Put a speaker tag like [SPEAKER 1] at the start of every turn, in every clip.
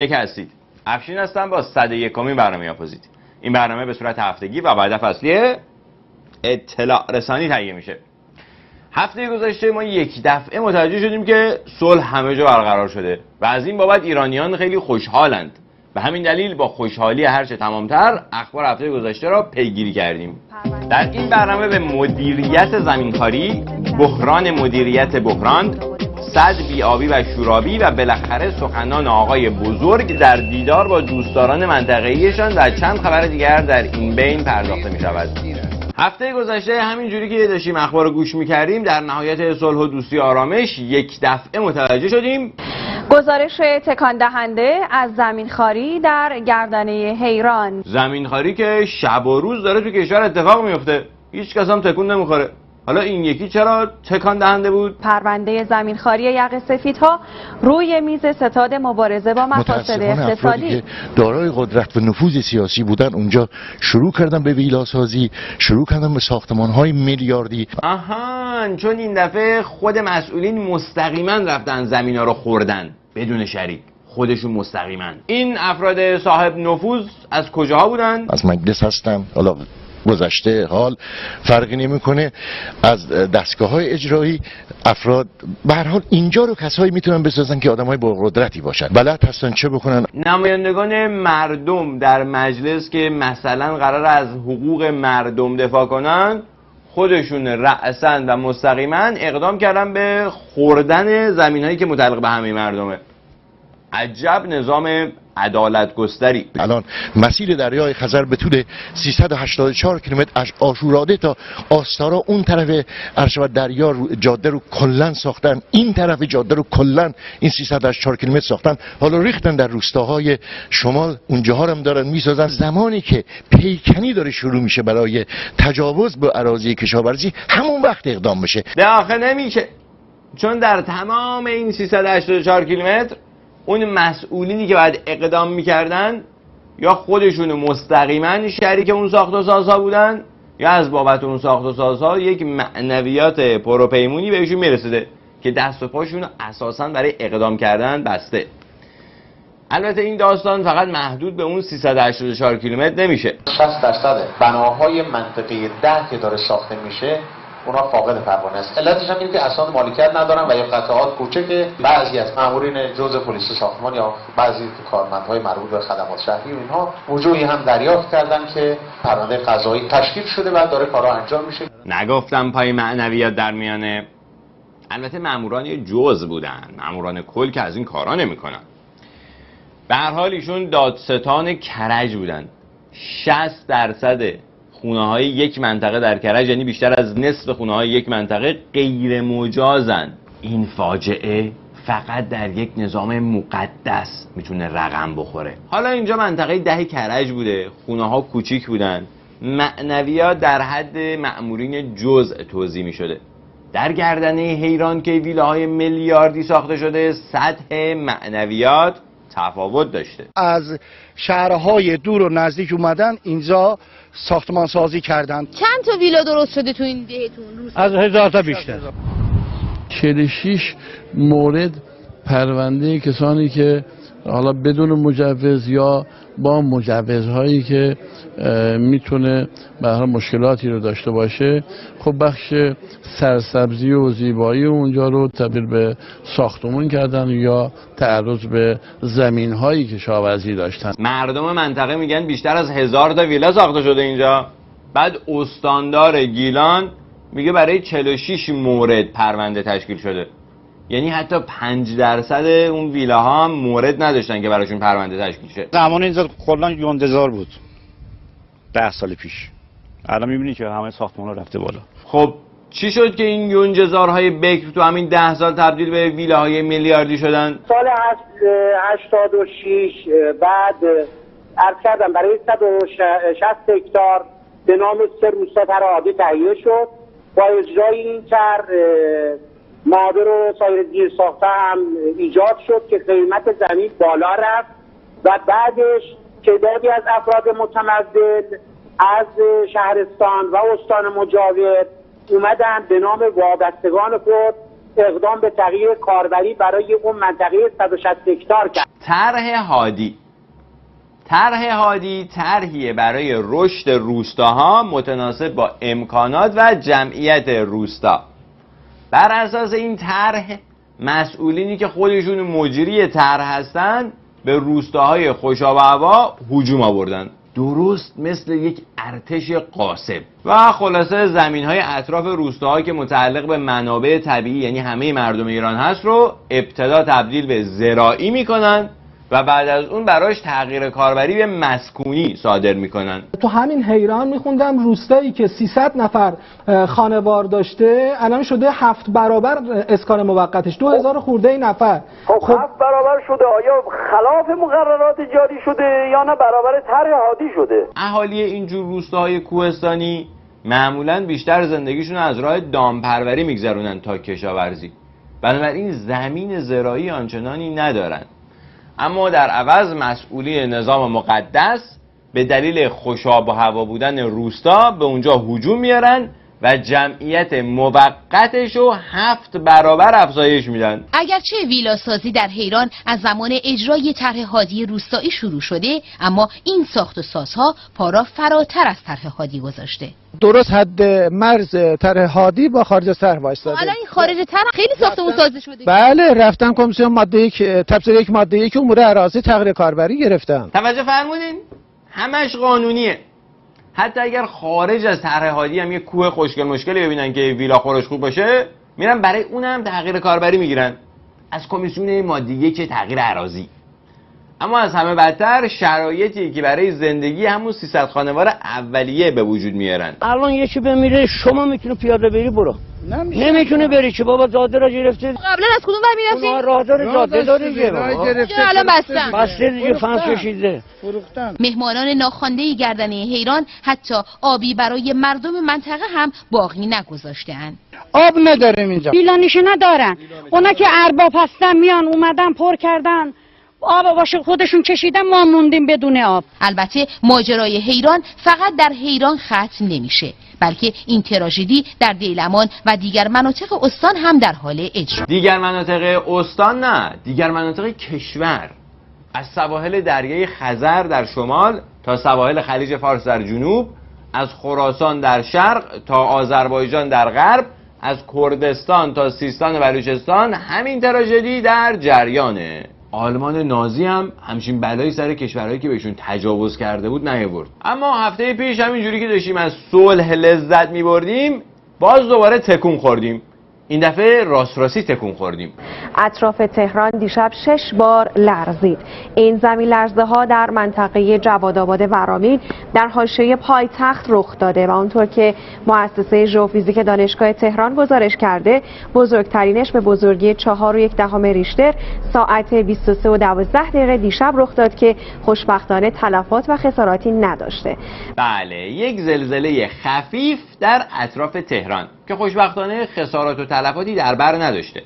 [SPEAKER 1] یک هستید. افشین هستم با صد یکمین برنامه آپوزیت این برنامه به صورت هفتگی و بعد فصلی اطلاع رسانی تهیه میشه. هفته گذشته ما یک دفعه متوجه شدیم که صلح همه جا برقرار شده و از این بابت ایرانیان خیلی خوشحالند. به همین دلیل با خوشحالی هرچه تمامتر اخبار هفته گذشته را پیگیری کردیم. در این برنامه به مدیریت زمینکاری بحران مدیریت بحران صد بیابی و شورابی و بالاخره سخنان آقای بزرگ در دیدار با دوستداران منطقه‌ایشان و چند خبر دیگر در این بین پرداخته می شود هفته گذشته همینجوری که داشتیم اخبار گوش می‌کردیم در نهایت صلح و دوستی آرامش یک دفعه متوجه شدیم.
[SPEAKER 2] گزارش تکان دهنده از زمینخواری در گردنه حیران.
[SPEAKER 1] زمینخواری که شب و روز داره تو کشور اتفاق میفته. هیچ کس هم تکون نمی‌خوره. حالا این یکی چرا تکان دهنده بود؟
[SPEAKER 2] پرونده زمینخواری یق سفیدها روی میز ستاد مبارزه با مفاسد اقتصادی.
[SPEAKER 3] که دارای قدرت و نفوذ سیاسی بودن اونجا شروع کردن به ویلاسازی شروع کردن به ساختمان های میلیاردی.
[SPEAKER 1] آهان چون این دفعه خود مسئولین مستقیما رفتن زمین ها رو خوردن. بدون شریک. خودشون مستقیما این افراد صاحب نفوذ از کجاها بودن؟
[SPEAKER 3] از مجلس هستن حالا گذشته حال فرقی نمی‌کنه. از دستگاه های اجرایی افراد به هر حال اینجا رو کسایی می‌تونن بسازن که آدمای با قدرتی باشن. بلد هستن چه بکنن؟
[SPEAKER 1] نمایندگان مردم در مجلس که مثلا قرار از حقوق مردم دفاع کنن خودشون رأسن و مستقیما اقدام کردن به خوردن زمین هایی که متعلق به همه مردمه. عجب نظام عدالت گستری
[SPEAKER 3] الان مسیر دریای خزر به طول 384 کیلومتر از آشوراده تا آستارا اون طرف ارشد دریا رو جاده رو کلا ساختن. این طرف جاده رو کلا این 384 کیلومتر ساختن. حالا ریختن در روستاهای شمال. اونجاها هم دارن می‌سازن. زمانی که پیکنی داره شروع میشه برای تجاوز به اراضی کشاورزی همون وقت اقدام بشه.
[SPEAKER 1] به آخه نمیشه. چون در تمام این 384 کیلومتر اون مسئولینی که باید اقدام می‌کردن یا خودشون مستقیما شریک اون ساخت و سازها بودن یا از بابت اون ساخت و سازها یک معنویات پروپیمونی بهشون می‌رسیده که دست و پاشون اساسا برای اقدام کردن بسته. البته این داستان فقط محدود به اون 384 کیلومتر نمیشه.
[SPEAKER 4] 60 درصد بناهای منطقه ده که داره ساخته میشه اونا فاقد پروانه است. علتش هم اینه که اسناد مالکیت ندارن و یا قطعات کوچک بعضی از مامورین جز پلیس ساختمان یا بعضی کارمندهای مربوط به خدمات شهری اینها وجوهی هم دریافت کردن که پرونده قضایی تشکیل شده و داره کارا انجام میشه.
[SPEAKER 1] نگفتم پای معنویات در میانه. البته ماموران جز بودن. ماموران کل که از این کارا نمی‌کنن. به هر حال ایشون دادستان کرج بودن. 60 درصد خونه های یک منطقه در کرج یعنی بیشتر از نصف خونه های یک منطقه غیر مجازن. این فاجعه فقط در یک نظام مقدس می‌تونه رقم بخوره. حالا اینجا منطقه ده کرج بوده خونه ها کوچیک بودن. معنویات در حد معمورین جزء توضیح می شده در گردنه حیران که ویلاهای میلیاردی ساخته شده سطح معنویات تفاوت داشته.
[SPEAKER 5] از شهرهای دور و نزدیک اومدن اینجا ساختمان سازی کردن.
[SPEAKER 6] چند تا ویلا درست شده تو این دهتون؟
[SPEAKER 5] از هزار تا بیشتر.
[SPEAKER 7] 46 مورد پرونده کسانی که حالا بدون مجوز یا با مجوزهایی که می‌تونه به مشکلاتی رو داشته باشه خب بخش سرسبزی و زیبایی اونجا رو تبدیل به ساختمون کردن یا تعرض به زمین هایی که شاورزی داشتن.
[SPEAKER 1] مردم منطقه میگن بیشتر از هزار تا ویلا ساخته شده اینجا. بعد استاندار گیلان میگه برای 46 مورد پرونده تشکیل شده. یعنی حتی 5 درصد اون ویلاها هم مورد نداشتن که براشون پرونده تشکیل شه.
[SPEAKER 5] زمان اینجا کلا یوندزار بود. ده سال پیش. الان می‌بینی که همه ساختمان ها رفته بالا
[SPEAKER 1] خب چی شد که این یونجزارهای بکر تو همین ده سال تبدیل به ویلاهای میلیاردی شدن؟
[SPEAKER 8] سال 86 بعد عرض کردم برای 160 هکتار به نام سه روستا عادی تهیه شد با اجرای این تر مادر و سایر زیر ساخته هم ایجاد شد که قیمت زمین بالا رفت و بعدش تعدادی از افراد متمدن از شهرستان و استان مجاور اومدن به نام وابستگان خود اقدام به تغییر کاربری برای اون منطقه 160 هکتار کرد.
[SPEAKER 1] طرح هادی. طرح هادی طرحیه برای رشد روستاها متناسب با امکانات و جمعیت روستا. بر اساس این طرح مسئولینی که خودشون مجری طرح هستن به روستاهای خوشاب هوا هجوم آوردن. درست مثل یک ارتش قاسب. و خلاصه زمین های اطراف روستاها که متعلق به منابع طبیعی یعنی همه مردم ایران هست رو ابتدا تبدیل به زراعی می‌کنن. و بعد از اون براش تغییر کاربری به مسکونی صادر می‌کنن.
[SPEAKER 9] تو همین حیران میخوندم روستایی که 300 نفر خانوار داشته الان شده هفت برابر اسکان موقتش. 2000 خورده ای نفر.
[SPEAKER 8] خب هفت برابر شده. آیا خلاف مقررات جاری شده یا نه؟ برابر طرح هادی شده.
[SPEAKER 1] اهالی اینجور روستاهای کوهستانی معمولا بیشتر زندگیشون از راه دامپروری میگذرونن تا کشاورزی. بنابراین زمین زراعی آنچنانی ندارن. اما در عوض مسئولی نظام مقدس به دلیل خوشاب و هوا بودن روستا به اونجا هجوم میارن و جمعیت موقتش رو هفت برابر افزایش میدن.
[SPEAKER 6] اگرچه ویلاسازی در حیران از زمان اجرای طرح هادی روستایی شروع شده اما این ساخت و سازها پارا فراتر از طرح هادی گذاشته.
[SPEAKER 9] درست حد مرز طرح هادی با خارج از طرح وایستاده.
[SPEAKER 6] حالا این خارج طرح خیلی ساختمون سازی شده
[SPEAKER 9] بله رفتن کمیسیون ماده یک تفسیر یک ماده یک امور اراضی تغییر کاربری گرفتن.
[SPEAKER 1] توجه فرمودین؟ همش قانونیه. حتی اگر خارج از طرح هادی هم یه کوه خوشگل مشکلی ببینن که ویلا خورش خوب باشه میرن برای اونم تغییر کاربری می‌گیرن. از کمیسیون مادیه که تغییر عراضی. اما از همه بدتر شرایطی که برای زندگی همون 300 خانوار اولیه به وجود میارن.
[SPEAKER 10] الان یکی بمیره شما می‌تونی پیاده بری برو. نمی‌تونه بری که بابا جاده را گرفته
[SPEAKER 6] قبلا از کدوم ور می‌رفتیم
[SPEAKER 10] راهدار جاده داره دیگه
[SPEAKER 6] الان بستن.
[SPEAKER 10] بسته دیگه فنس کشیده.
[SPEAKER 6] مهمانان ناخوانده گردنه حیران حتی آبی برای مردم منطقه هم باقی نگذاشتهاند.
[SPEAKER 9] آب نداریم اینجا.
[SPEAKER 11] بیلانیشه ندارن. اونا که ارباب هستن میان اومدن پر کردن. آب باشه خودشون کشیدن ما موندیم بدون آب.
[SPEAKER 6] البته ماجرای حیران فقط در حیران ختم نمیشه بلکه این تراژدی در دیلمان و دیگر مناطق استان هم در حال اجرا.
[SPEAKER 1] دیگر مناطق استان نه دیگر مناطق کشور. از سواحل دریای خزر در شمال تا سواحل خلیج فارس در جنوب از خراسان در شرق تا آذربایجان در غرب از کردستان تا سیستان و بلوچستان همین تراژدی در جریانه. آلمان نازی هم همچین بلایی سر کشورهایی که بهشون تجاوز کرده بود نیاورد. اما هفته پیش همینجوری که داشتیم از صلح لذت میبردیم باز دوباره تکون خوردیم. این دفعه راست راستی تکون خوردیم.
[SPEAKER 2] اطراف تهران دیشب شش بار لرزید. این زمین لرزه ها در منطقه جوادآباد ورامین در حاشیه پایتخت رخ داده و اونطور که مؤسسه ژئوفیزیک دانشگاه تهران گزارش کرده بزرگترینش به بزرگی چهار و یک دهم ریشتر ساعت 23 و 12 دقیقه دیشب رخ داد که خوشبختانه تلفات و خساراتی نداشته.
[SPEAKER 1] بله یک زلزله خفیف در اطراف تهران. که خوشبختانه خسارات و تلفاتی در بر نداشته.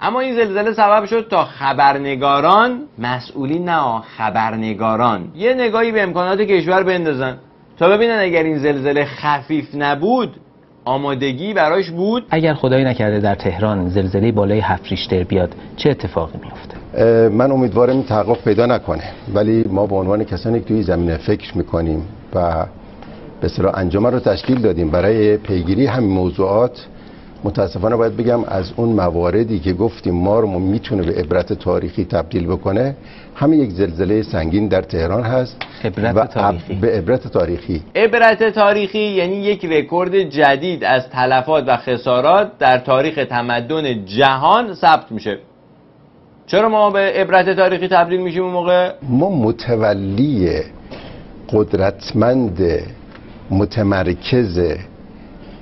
[SPEAKER 1] اما این زلزله سبب شد تا خبرنگاران مسئولین نه خبرنگاران یه نگاهی به امکانات کشور بندازن. تا ببینن اگر این زلزله خفیف نبود آمادگی براش بود.
[SPEAKER 12] اگر خدایی نکرده در تهران زلزله بالای هفت ریشتر بیاد چه اتفاقی میفته
[SPEAKER 13] من امیدوارم این تحقق پیدا نکنه. ولی ما به عنوان کسانی که توی زمینه فکر می‌کنیم و به اصطلاح انجمن رو تشکیل دادیم. برای پیگیری همین موضوعات متاسفانه باید بگم از اون مواردی که گفتیم ما رو می‌تونه به عبرت تاریخی تبدیل بکنه همین یک زلزله سنگین در تهران هست
[SPEAKER 12] عبرت
[SPEAKER 13] و
[SPEAKER 12] تاریخی.
[SPEAKER 13] به عبرت تاریخی.
[SPEAKER 1] عبرت تاریخی یعنی یک رکورد جدید از تلفات و خسارات در تاریخ تمدن جهان ثبت میشه. چرا ما به عبرت تاریخی تبدیل میشیم اون موقع؟
[SPEAKER 13] ما متولی قدرتمند متمرکز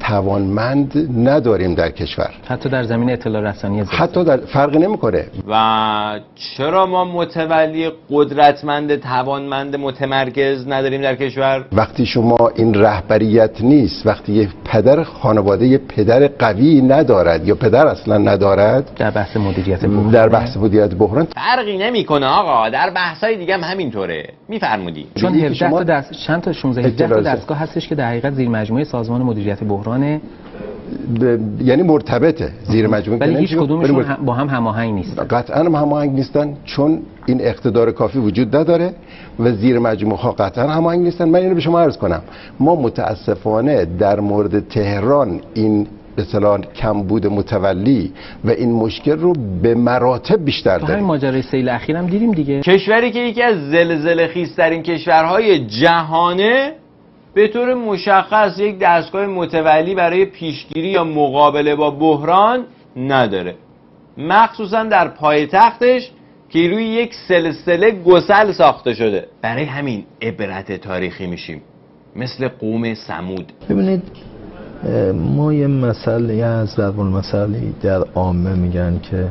[SPEAKER 13] توانمند نداریم در کشور.
[SPEAKER 12] حتی در زمین اطلاع رسانی.
[SPEAKER 13] حتی در فرقی نمی‌کنه.
[SPEAKER 1] و چرا ما متولی قدرتمند توانمند متمرکز نداریم در کشور؟
[SPEAKER 13] وقتی شما این رهبریت نیست وقتی یه پدر خانواده یه پدر قوی ندارد یا پدر اصلا ندارد
[SPEAKER 12] در بحث مدیریت بحران.
[SPEAKER 13] در بحث مدیریت بحران
[SPEAKER 1] فرقی نمی‌کنه آقا در بحثای دیگه هم همینطوره. میفرمودی.
[SPEAKER 12] چون
[SPEAKER 13] میگه
[SPEAKER 12] 17
[SPEAKER 13] که شما
[SPEAKER 12] تا دست چند تا 16 17 تا. دستگاه هستش که در حقیقت زیر مجموعه سازمان مدیریت بحران متاسفانه
[SPEAKER 13] ب... یعنی مرتبطه زیر مجموعه
[SPEAKER 12] ولی
[SPEAKER 13] که
[SPEAKER 12] هیچ کدومشون هم- با هم هماهنگ نیست
[SPEAKER 13] قطعا هم هماهنگ نیستن چون این اقتدار کافی وجود نداره و زیر مجموعه ها قطعا هماهنگ نیستن. من اینو به شما عرض کنم. ما متاسفانه در مورد تهران این به اصطلاح کمبود متولی و این مشکل رو به مراتب بیشتر
[SPEAKER 12] تو همین
[SPEAKER 13] داریم
[SPEAKER 12] ماجرای سیل اخیرم دیدیم دیگه.
[SPEAKER 1] کشوری که یکی از زلزله خیزترین کشورهای جهانه به طور مشخص یک دستگاه متولی برای پیشگیری یا مقابله با بحران نداره. مخصوصا در پایتختش که روی یک سلسله گسل ساخته شده. برای همین عبرت تاریخی میشیم. مثل قوم سمود.
[SPEAKER 14] ببینید ما یه مسئله یه از ضرب المثلی در عامه میگن که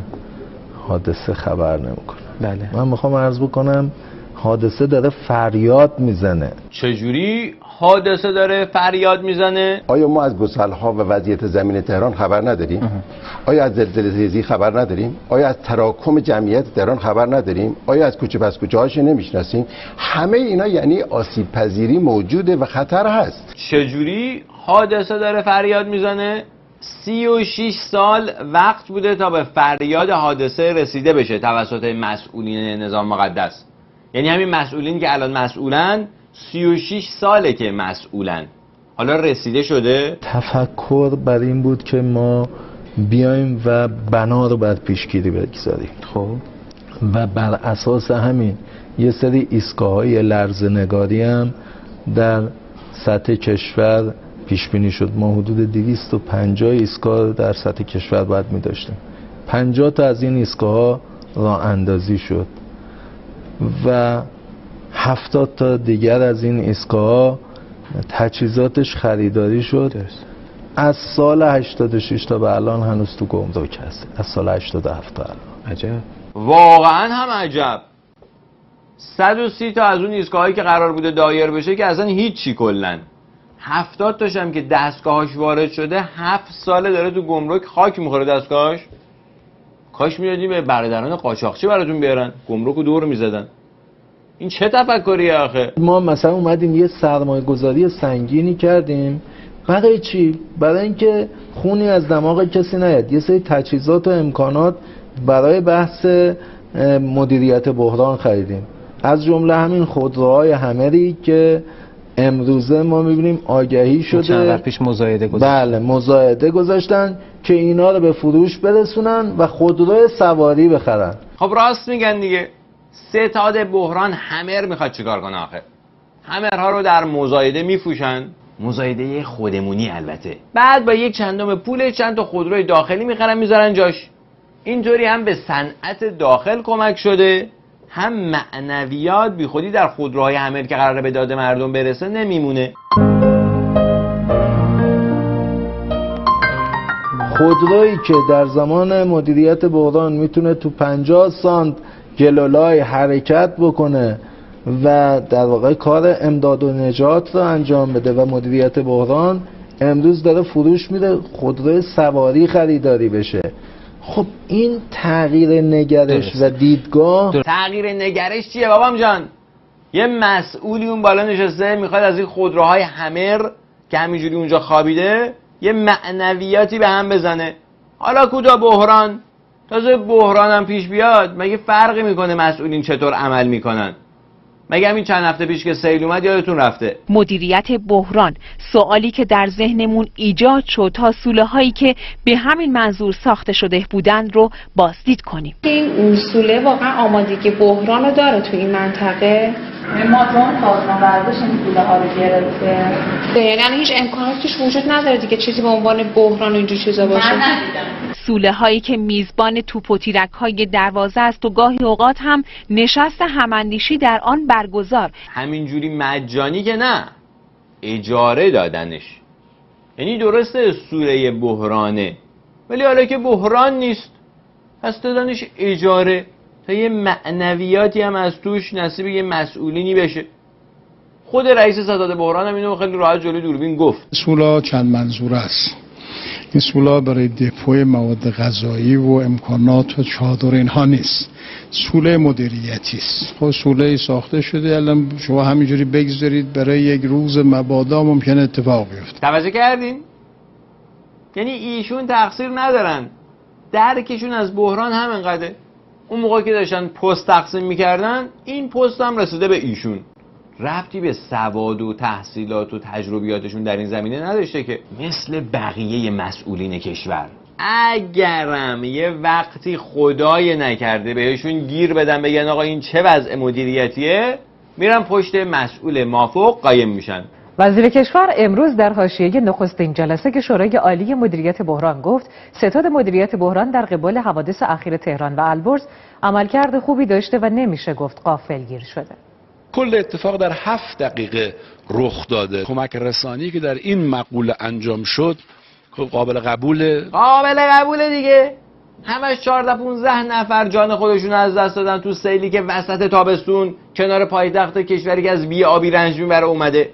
[SPEAKER 14] حادثه خبر نمی‌کنه.
[SPEAKER 12] بله.
[SPEAKER 14] من می‌خوام عرض بکنم حادثه داره فریاد می‌زنه.
[SPEAKER 1] چجوری؟ حادثه داره فریاد می‌زنه.
[SPEAKER 13] آیا ما از گسل ها و وضعیت زمین تهران خبر نداریم؟ آیا از زلزله زیزی خبر نداریم؟ آیا از تراکم جمعیت تهران خبر نداریم؟ آیا از کوچه پس کوچه هاش نمی‌شناسیم؟ همه اینا یعنی آسیب پذیری موجوده و خطر هست.
[SPEAKER 1] چجوری؟ حادثه داره فریاد می‌زنه. سی و شیش سال وقت بوده تا به فریاد حادثه رسیده بشه توسط مسئولین نظام مقدس. یعنی همین مسئولین که الان مسئولن سی و شیش ساله که مسئولن. حالا رسیده شده؟
[SPEAKER 14] تفکر بر این بود که ما بیایم و بنا رو بر پیشگیری بگذاریم.
[SPEAKER 12] خب.
[SPEAKER 14] و بر اساس همین یه سری ایستگاه های لرزنگاری هم در سطح کشور پیش بینی شد. ما حدود 250 ایستگاه در سطح کشور باید می داشتیم. 50 تا از این ایستگاه ها راه اندازی شد. و 70 تا دیگر از این ایستگاه ها تجهیزاتش خریداری شد. از سال 86 تا به الان هنوز تو گمرک هست از سال 87 تا الان.
[SPEAKER 12] عجب.
[SPEAKER 1] واقعا هم عجب. 130 تا از اون ایستگاهایی که قرار بوده دایر بشه که اصلا هیچی کلن 70 تاش هم که دستگاهاش وارد شده 7 ساله داره تو گمرک خاک می‌خوره دستگاهاش کاش می‌دادی به برادران قاچاقچی براتون بیارن. گمرک رو دور می‌زدن. این چه تفکریه آخه؟
[SPEAKER 14] ما مثلا اومدیم یه سرمایه گذاری سنگینی کردیم. برای چی؟ برای اینکه خونی از دماغ کسی نیاد. یه سری تجهیزات و امکانات برای بحث مدیریت بحران خریدیم. از جمله همین خودروهای همری که امروزه ما می‌بینیم آگهی
[SPEAKER 12] چند
[SPEAKER 14] شده.
[SPEAKER 12] وقت پیش مزایده گذاشت.
[SPEAKER 14] بله مزایده گذاشتن که اینا رو به فروش برسونن و خودرو سواری بخرن.
[SPEAKER 1] خب راست میگن دیگه. ستاد بحران همر می‌خواد چیکار کنه آخه؟ همرها رو در مزایده میفوشن مزایده خودمونی البته. بعد با یک چندم پول چند تا خودروی داخلی می‌خرن می‌ذارن جاش. اینطوری هم به صنعت داخل کمک شده. هم معنویات بی خودی در خودروهای همر که قراره به داد مردم برسه نمیمونه.
[SPEAKER 14] خودرویی که در زمان مدیریت بحران می‌تونه تو 50 سانت گلولای حرکت بکنه و در واقع کار امداد و نجات رو انجام بده و مدیریت بحران امروز داره فروش میره خودروی سواری خریداری بشه. خب این تغییر نگرش و دیدگاه
[SPEAKER 1] تغییر نگرش چیه بابام جان؟ یه مسئولی اون بالا نشسته می‌خواد از این خودروهای همر که همینجوری اونجا خوابیده یه معنویاتی به هم بزنه. حالا کجا بحران؟ تازه بحران هم پیش بیاد. مگه فرقی می‌کنه مسئولین چطور عمل می‌کنن؟ مگه همین چند هفته پیش که سیل اومد یادتون رفته؟
[SPEAKER 15] مدیریت بحران سوالی که در ذهنمون ایجاد شد تا سوله هایی که به همین منظور ساخته شده بودند رو بازدید کنیم.
[SPEAKER 2] این سوله واقعا آمادگی بحران رو داره تو این منطقه.
[SPEAKER 16] ما تو اون سازمان ورزش این پوله ها رو گرفته.
[SPEAKER 2] یعنی هیچ امکاناتی توش وجود نداره دیگه. چیزی به عنوان بحران و اینجور چیزا باشه.
[SPEAKER 16] من
[SPEAKER 15] سوله هایی که میزبان توپ و تیرک های دروازه است و گاهی اوقات هم نشست هماندیشی در آن برگزار.
[SPEAKER 1] همینجوری مجانی که نه اجاره دادنش. یعنی درسته سوره بحرانه ولی حالا که بحران نیست پس دادنش اجاره. تا یه معنویاتی هم از توش نصیب یه مسئولینی بشه. خود رئیس ستاد بحران هم اینو خیلی راحت جلوی دوربین گفت.
[SPEAKER 17] سولا چند منظور است؟ این سولا برای دپوی مواد غذایی و امکانات و چادر اینها نیست. سوله مدیریتی است. خب سوله ساخته شده الان شما همینجوری بگذارید برای یک روز مبادا ممکن اتفاق بیفته.
[SPEAKER 1] توجه کردین؟ یعنی ایشون تقصیر ندارن. درکشون از بحران همینقدره اون موقع که داشتن پست تقسیم می‌کردن این پست هم رسیده به ایشون. ربطی به سواد و تحصیلات و تجربیاتشون در این زمینه نداشته که مثل بقیه مسئولین کشور. اگرم یه وقتی خدای نکرده بهشون گیر بدن بگن آقا این چه وضع مدیریتیه؟ میرن پشت مسئول مافوق قایم میشن.
[SPEAKER 18] وزیر کشور امروز در حاشیه نخستین جلسه که شورای عالی مدیریت بحران گفت ستاد مدیریت بحران در قبال حوادث اخیر تهران و البرز عملکرد خوبی داشته و نمیشه گفت غافلگیر شده.
[SPEAKER 19] کل اتفاق در هفت دقیقه رخ داده. کمک رسانی که در این مقوله انجام شد خب قابل قبوله.
[SPEAKER 1] قابل قبوله دیگه. همش 14 15 نفر جان خودشون از دست دادن تو سیلی که وسط تابستون کنار پایتخت کشوری که از بی آبی رنج می‌بره اومده.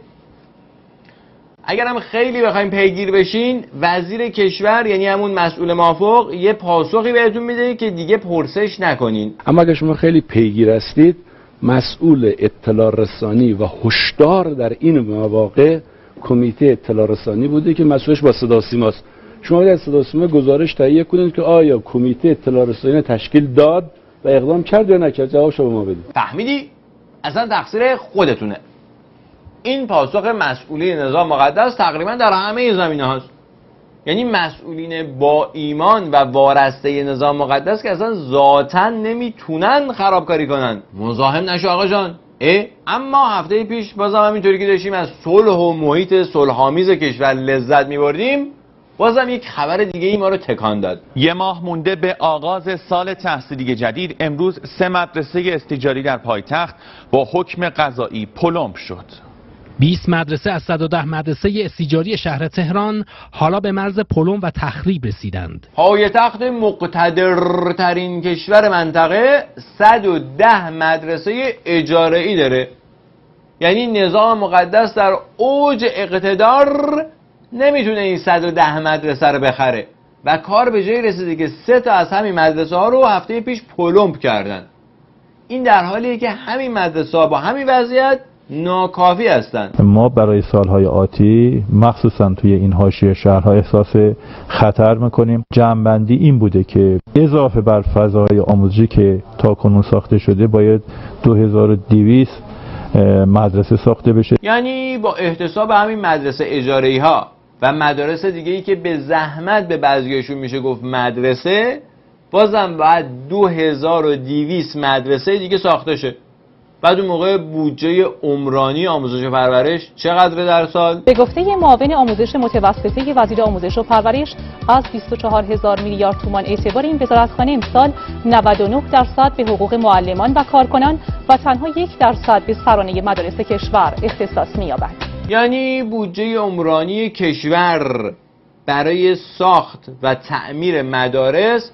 [SPEAKER 1] اگر هم خیلی بخوایم پیگیر بشین وزیر کشور یعنی همون مسئول مافوق یه پاسخی بهتون میده که دیگه پرسش نکنین.
[SPEAKER 19] اما اگر شما خیلی پیگیر هستید مسئول اطلاع رسانی و هشدار در این مواقع کمیته اطلاع رسانی بوده که مسئولش با صدا سیماست شما در صدا سیما گزارش تهیه کنید که آیا کمیته اطلاع رسانی تشکیل داد و اقدام کرد یا نکرد؟ جواب شما ما بدید.
[SPEAKER 1] فهمیدی؟ اصلا تقصیر خودتونه. این پاسخ مسئولین نظام مقدس تقریبا در همه زمینه هاست. یعنی مسئولین با ایمان و وارسته نظام مقدس که اصلا ذاتا نمی‌تونن خرابکاری کنن. مزاحم نشو آقا جان. اه؟ اما هفته پیش بازم همینطوری که داشتیم از صلح و محیط صلحآمیز کشور لذت میبردیم بازم یک خبر دیگه ای ما رو تکان داد.
[SPEAKER 20] یه ماه مونده به آغاز سال تحصیلی جدید امروز سه مدرسه استیجاری در پایتخت با حکم قضایی پلم شد.
[SPEAKER 21] 20 مدرسه از 110 مدرسه استیجاری شهر تهران حالا به مرز پلم و تخریب رسیدند.
[SPEAKER 1] پایتخت مقتدرترین کشور منطقه 110 مدرسه اجاره ای داره. یعنی نظام مقدس در اوج اقتدار نمی‌تونه این 110 مدرسه رو بخره و کار به جایی رسیده که سه تا از همین مدرسه ها رو هفته پیش پلمپ کردن. این در حالیه که همین مدرسه ها با همین وضعیت ناکافی هستند.
[SPEAKER 22] ما برای سالهای آتی مخصوصا توی این حاشیه شهرها احساس خطر می‌کنیم. جمعبندی این بوده که اضافه بر فضاهای آموزشی که تا کنون ساخته شده باید 2200 مدرسه ساخته بشه.
[SPEAKER 1] یعنی با احتساب همین مدرسه اجاره ها و مدارس دیگه ای که به زحمت به بعضیاشون میشه گفت مدرسه بازم باید 2200 مدرسه دیگه ساخته شه. بعد اون موقع بودجه عمرانی آموزش و پرورش چقدر در سال؟
[SPEAKER 23] به گفته معاون آموزش متوسطه وزیر آموزش و پرورش از 24 هزار میلیارد تومان اعتبار این وزارتخانه امسال 99 درصد به حقوق معلمان و کارکنان و تنها یک درصد به سرانه مدارس کشور اختصاص می‌یابد.
[SPEAKER 1] یعنی بودجه عمرانی کشور برای ساخت و تعمیر مدارس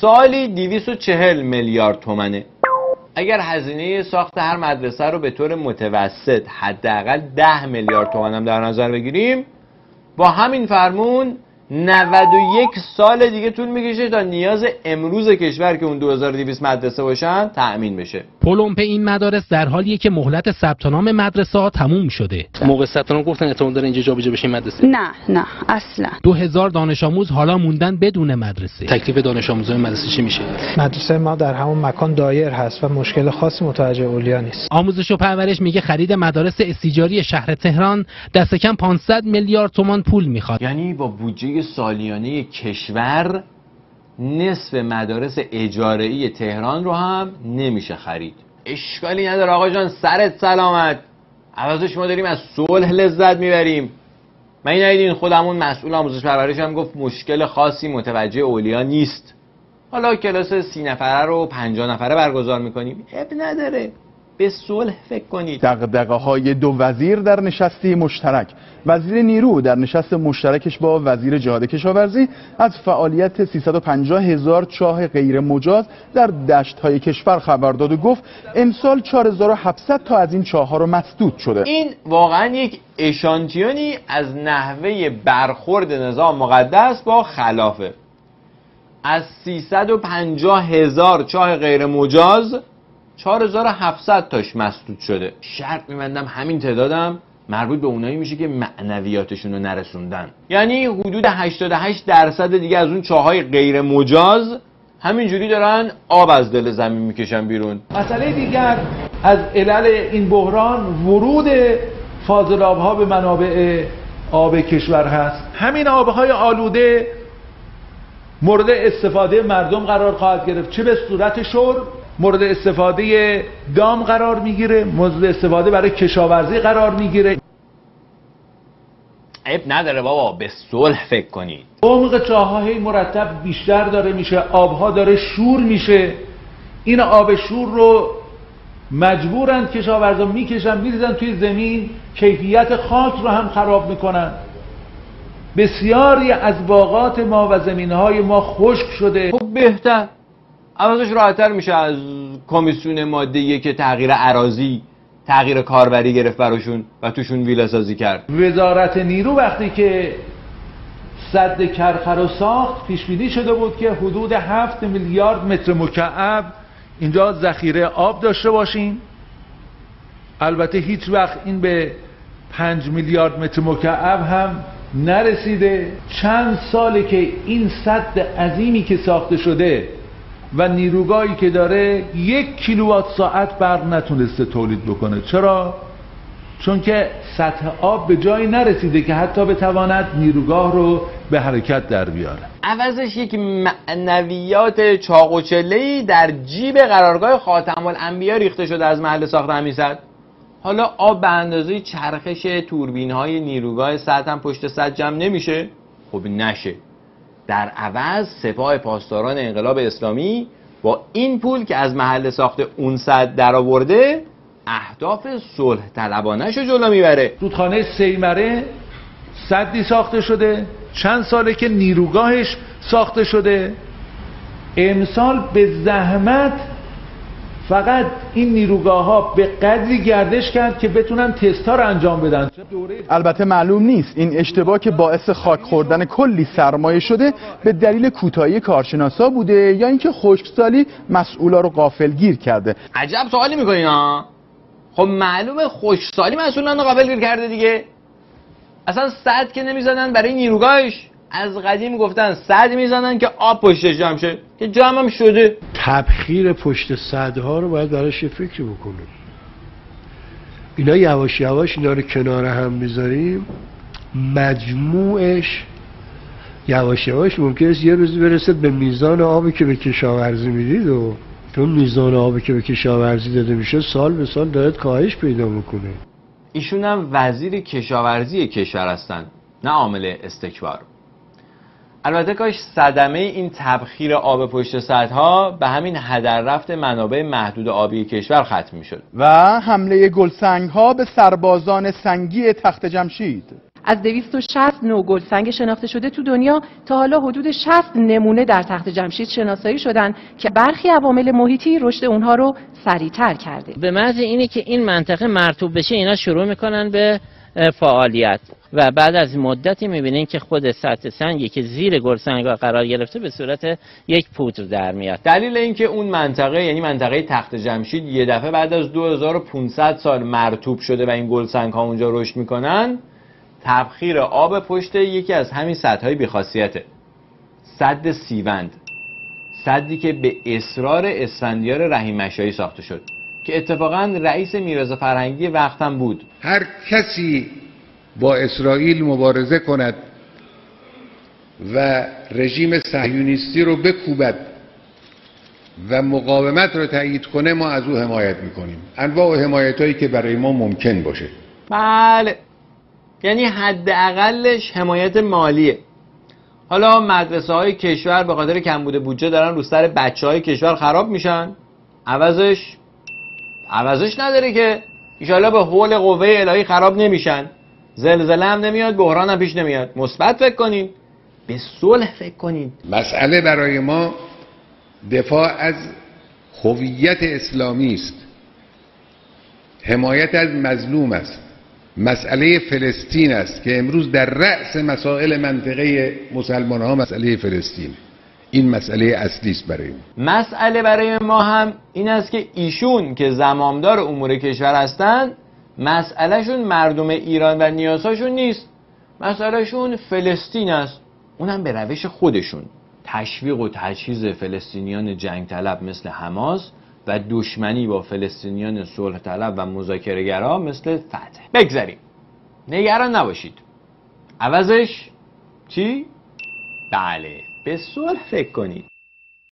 [SPEAKER 1] سالی 240 میلیارد تومنه اگر هزینه ساخت هر مدرسه رو به طور متوسط حداقل 10 میلیارد تومان هم در نظر بگیریم با همین فرمون 91 سال دیگه طول می‌کشه تا نیاز امروز کشور که اون 2200 مدرسه باشن تأمین بشه.
[SPEAKER 21] پلمپ این مدارس در حالیه که مهلت ثبت نام مدرسه ها تموم شده.
[SPEAKER 24] موقع ثبت نام گفتن احتمال داره اینجا جابجا بشه مدرسه؟
[SPEAKER 11] نه نه اصلا.
[SPEAKER 21] 2000 دانش آموز حالا موندن بدون مدرسه.
[SPEAKER 24] تکلیف دانش آموزای مدرسه چی میشه؟
[SPEAKER 9] مدرسه ما در همون مکان دایر هست و مشکل خاصی متوجه اولیا نیست.
[SPEAKER 21] آموزش و پرورش میگه خرید مدارس استیجاری شهر تهران دست کم 500 میلیارد تومان پول می‌خواد.
[SPEAKER 1] یعنی با بودجه سالیانه کشور نصف مدارس اجاره تهران رو هم نمیشه خرید. اشکالی نداره آقا جان سرت سلامت. عوضش ما داریم از صلح لذت می‌بریم. من این ندیدین خودمون مسئول آموزش پرورش هم گفت مشکل خاصی متوجه اولیا نیست. حالا کلاس سی نفره رو پنجاه نفره برگزار می‌کنیم. اب نداره. به صلح فکر کنید.
[SPEAKER 25] دقدقه های دو وزیر در نشستی مشترک. وزیر نیرو در نشست مشترکش با وزیر جهاد کشاورزی از فعالیت 350 هزار چاه غیر مجاز در دشت های کشور خبر داد و گفت امسال 4700 تا از این چاه ها رو مسدود شده.
[SPEAKER 1] این واقعا یک اشانتیونی از نحوه برخورد نظام مقدس با خلافه. از 350 هزار چاه غیر مجاز 4700 تاش مسدود شده. شرط میبندم همین تعدادم مربوط به اونایی میشه که معنویاتشون رو نرسوندن. یعنی حدود 88 درصد دیگه از اون چاهای غیر مجاز همینجوری دارن آب از دل زمین می‌کشن بیرون.
[SPEAKER 8] مسئله دیگر از علل این بحران ورود فاضل ها به منابع آب کشور هست. همین آبهای آلوده مورد استفاده مردم قرار خواهد گرفت. چه به صورت شرب مورد استفاده دام قرار می‌گیره مورد استفاده برای کشاورزی قرار می‌گیره.
[SPEAKER 1] عیب نداره بابا به صلح فکر کنید.
[SPEAKER 8] عمق چاهای مرتب بیشتر داره میشه آبها داره شور میشه. این آب شور رو مجبورن کشاورزا می‌کشن میریزن توی زمین کیفیت خاک رو هم خراب می‌کنن. بسیاری از باغات ما و زمینهای ما خشک شده.
[SPEAKER 1] خب بهتر. عوضش راحتتر میشه از کمیسیون ماده که تغییر عراضی تغییر کاربری گرفت براشون و توشون ویلا سازی کرد.
[SPEAKER 8] وزارت نیرو وقتی که صد کرخر رو ساخت پیش بینی شده بود که حدود 7 میلیارد متر مکعب اینجا ذخیره آب داشته باشیم. البته هیچ وقت این به 5 میلیارد متر مکعب هم نرسیده. چند ساله که این صد عظیمی که ساخته شده و نیروگاهی که داره یک کیلووات ساعت برق نتونسته تولید بکنه. چرا؟ چون که سطح آب به جایی نرسیده که حتی بتواند نیروگاه رو به حرکت در بیاره.
[SPEAKER 1] عوضش یک معنویات چاق و در جیب قرارگاه خاتم الانبیا ریخته شده از محل ساخت همین حالا آب به اندازه چرخش توربین های نیروگاه سطح هم پشت سد جمع نمیشه؟ خب نشه. در عوض سپاه پاسداران انقلاب اسلامی با این پول که از محل ساخت اون صد درآورده اهداف صلح طلبانش رو جلو می‌بره.
[SPEAKER 8] رودخانه سیمره صدی ساخته شده چند ساله که نیروگاهش ساخته شده. امسال به زحمت فقط این نیروگاه ها به قدری گردش کرد که بتونن تست ها رو انجام بدن.
[SPEAKER 25] البته معلوم نیست این اشتباه که باعث خاک خوردن کلی سرمایه شده به دلیل کوتاهی کارشناسا بوده یا اینکه خشکسالی مسئولا رو غافل گیر کرده.
[SPEAKER 1] عجب سوالی می‌کنین ها. خب معلومه خشکسالی مسئولان رو غافل گیر کرده دیگه. اصلا صد که نمی‌زنن برای نیروگاهش. از قدیم گفتن صد می‌زنن که آب پشتش جمع شه. که جمع هم شده.
[SPEAKER 26] تبخیر پشت صدها رو باید براش فکر بکنیم؟ اینا یواش یواش اینا رو کنار هم می‌ذاریم. مجموعش یواش یواش ممکن است یه روزی برسه به میزان آبی که به کشاورزی می‌دید و چون میزان آبی که به کشاورزی داده میشه سال به سال دارد کاهش پیدا می‌کنه.
[SPEAKER 1] ایشون هم وزیر کشاورزی کشور هستن نه عامل استکبار. البته کاش صدمه این تبخیر آب پشت سدها به همین هدر رفت منابع محدود آبی کشور ختم می‌شد.
[SPEAKER 25] و حمله گلسنگ ها به سربازان سنگی تخت جمشید.
[SPEAKER 15] از 260 نوع گلسنگ شناخته شده تو دنیا تا حالا حدود 60 نمونه در تخت جمشید شناسایی شدن که برخی عوامل محیطی رشد اونها رو سریعتر کرده.
[SPEAKER 10] به محض اینه که این منطقه مرتوب بشه اینا شروع می‌کنن به فعالیت. و بعد از مدتی می‌بینین که خود سطح سنگی که زیر گلسنگ قرار گرفته به صورت یک پودر در میاد.
[SPEAKER 1] دلیل اینکه اون منطقه یعنی منطقه تخت جمشید یه دفعه بعد از 2500 سال مرتوب شده و این گلسنگ ها اونجا رشد می‌کنن تبخیر آب پشت یکی از همین سدهای های بیخاصیته. صد سیوند. صدی که به اصرار اسفندیار رحیم مشایی ساخته شد. که اتفاقا رئیس میراث فرهنگی وقتم بود.
[SPEAKER 27] هر کسی با اسرائیل مبارزه کند و رژیم صهیونیستی رو بکوبد و مقاومت رو تایید کنه ما از او حمایت می‌کنیم. انواع حمایت هایی که برای ما ممکن باشه.
[SPEAKER 1] بله. یعنی حداقلش حمایت مالیه. حالا مدرسه های کشور به خاطر کمبود بودجه دارن رو سر بچه های کشور خراب میشن. عوضش عوضش نداره که ایشالا به حول قوه الهی خراب نمیشن. زلزله هم نمیاد بحران هم پیش نمیاد. مثبت فکر کنین. به صلح فکر کنین.
[SPEAKER 27] مسئله برای ما دفاع از هویت اسلامی است. حمایت از مظلوم است. مسئله فلسطین است که امروز در رأس مسائل منطقه مسلمان ها مسئله فلسطین این مسئله اصلی است برای ما.
[SPEAKER 1] مسئله برای ما هم این است که ایشون که زمامدار امور کشور هستند مسئلهشون مردم ایران و نیازهاشون نیست. مسئلهشون فلسطین است. اونم به روش خودشون. تشویق و تجهیز فلسطینیان جنگ طلب مثل حماس و دشمنی با فلسطینیان صلح طلب و مذاکرهگرا مثل فتح. بگذاریم. نگران نباشید. عوضش چی؟ بله. به صلح فکر کنید.